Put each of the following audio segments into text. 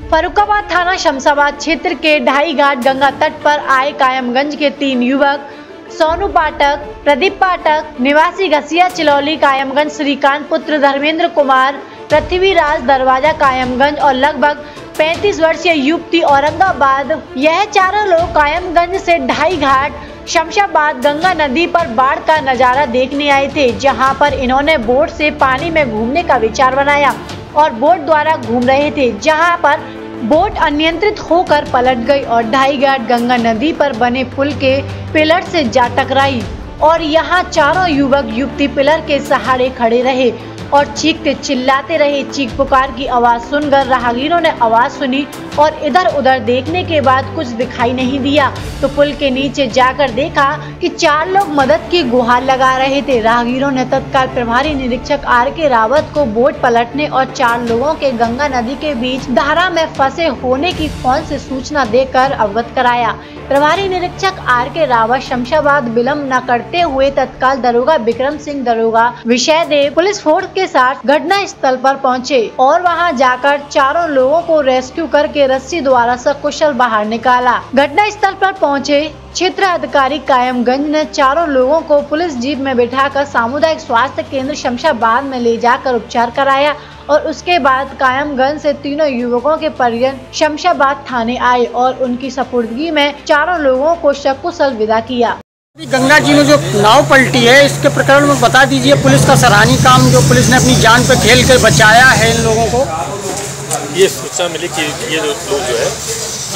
फरुखाबाद थाना शमशाबाद क्षेत्र के ढाई घाट गंगा तट पर आए कायमगंज के तीन युवक, सोनू पाठक, प्रदीप पाठक, निवासी घसिया चिलौली, कायमगंज श्रीकांत, पुत्र धर्मेंद्र कुमार, पृथ्वीराज दरवाज़ा, कायमगंज और लगभग 35 वर्षीय युवती औरंगाबाद। यह चारों लोग कायमगंज से ढाई घाट शमशाबाद गंगा नदी पर बाढ़ का नज़ारा देखने आए थे, जहाँ पर इन्होंने बोट से पानी में घूमने का विचार बनाया। और बोट द्वारा घूम रहे थे, जहाँ पर बोट अनियंत्रित होकर पलट गई और ढाई घाट गंगा नदी पर बने पुल के पिलर से जा टकराई। और यहाँ चारों युवक, युवती पिलर के सहारे खड़े रहे। और चीखते चिल्लाते रहे। चीख पुकार की आवाज़ सुनकर राहगीरों ने आवाज़ सुनी और इधर उधर देखने के बाद कुछ दिखाई नहीं दिया। तो पुल के नीचे जाकर देखा कि चार लोग मदद की गुहार लगा रहे थे। राहगीरों ने तत्काल प्रभारी निरीक्षक आर के रावत को बोट पलटने और चार लोगों के गंगा नदी के बीच धारा में फंसे होने की फ़ोन से सूचना देकर अवगत कराया। प्रभारी निरीक्षक आर के रावत शमशाबाद विलम्ब न करते हुए तत्काल दरोगा विक्रम सिंह दरोगा विषय देव पुलिस फोर्स के साथ घटना स्थल पर पहुँचे और वहाँ जाकर चारों लोगों को रेस्क्यू करके रस्सी द्वारा सकुशल बाहर निकाला। घटना स्थल पर पहुँचे क्षेत्र अधिकारी कायमगंज ने चारों लोगों को पुलिस जीप में बिठाकर सामुदायिक स्वास्थ्य केंद्र शमशाबाद में ले जाकर उपचार कराया और उसके बाद कायमगंज से तीनों युवकों के परिजन शमशाबाद थाने आए और उनकी सपुर्दगी में चारों लोगों को सकुशल विदा किया। गंगा जी में जो नाव पलटी है इसके प्रकरण में बता दीजिए पुलिस का सराहनीय काम जो पुलिस ने अपनी जान पर खेल कर बचाया है इन लोगों को। ये सूचना मिली कि ये जो लोग जो है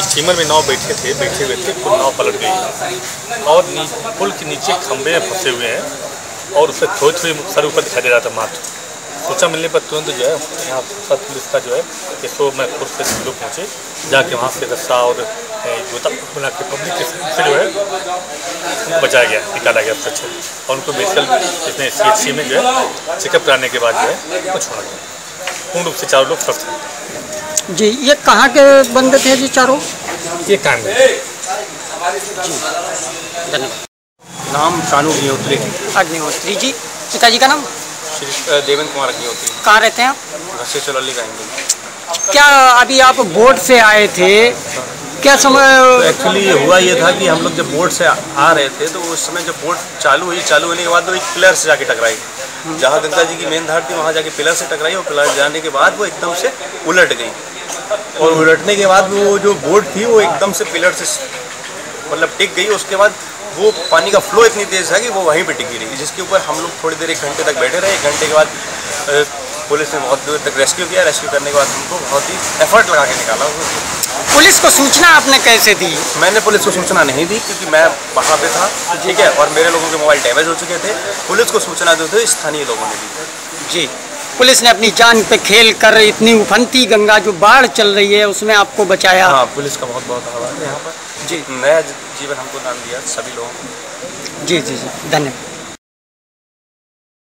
स्टीमर में नाव बैठे थे बैठे हुए थे पुल नाव पलट गई। और पुल के नीचे खंभे में फंसे हुए हैं और उससे थोड़ी थोड़ी सर ऊपर दिखाई दे रहा था मात्र सूचना मिलने पर तुरंत जो है यहाँ सब पुलिस का जो है ये सो मैं खुद से लोग पहुँचे जाके वहाँ से रस्सा और गोता बना के पब्लिक से जो है बचाया गया निकाला गया अच्छे और उनको मेडिकल इसमें सी एच सी में जो है चेकअप कराने के बाद जो है वो छोड़ा गया पूर्ण रूप से चारों लोग स्वस्थ हैं। जी ये कहाँ के बंदे थे जी चारों? ये काम है धन्यवाद। नाम शानू अग्निहोत्री। अग्निहोत्री जी। पिताजी का नाम? श्री देवेंद्र कुमार अग्निहोत्री कहाँ रहते हैं आप? घसे चलौली इंजन क्या अभी आप बोट से आए थे? क्या समय तो एक्चुअली हुआ ये था कि हम लोग जब बोट से आ रहे थे तो उस समय जब बोट चालू हुई चालू होने के बाद वो एक पिलर से जाके टकराई। जहाँ गंगा जी की मेन धार थी वहाँ जाके पिलर से टकराई और पिलर जाने के बाद वो एकदम से उलट गई। और उलटने के बाद वो जो बोर्ड थी वो एकदम से पिलर से मतलब टिक गई। उसके बाद वो पानी का फ्लो इतनी तेज़ है कि वो वहीं पे टिकी रही जिसके ऊपर हम लोग थोड़ी देर एक घंटे तक बैठे रहे। एक घंटे के बाद पुलिस ने बहुत दूर तक रेस्क्यू किया। रेस्क्यू करने के बाद हमको बहुत ही एफर्ट लगा के निकाला पुलिस को सूचना आपने कैसे दी? मैंने पुलिस को सूचना नहीं दी क्योंकि मैं वहाँ पे था ठीक है? और मेरे लोगों के मोबाइल डैमेज हो चुके थे। पुलिस को सूचना दी थी स्थानीय लोगों ने दी। जी। पुलिस ने अपनी जान पे खेल कर इतनी उफनती गंगा जो बाढ़ चल रही है उसमें आपको बचाया। हाँ पुलिस का बहुत बहुत आभार है यहाँ पर। जी। नया जीवन हमको दान दिया सभी लोगों को। जी जी जी। धन्यवाद।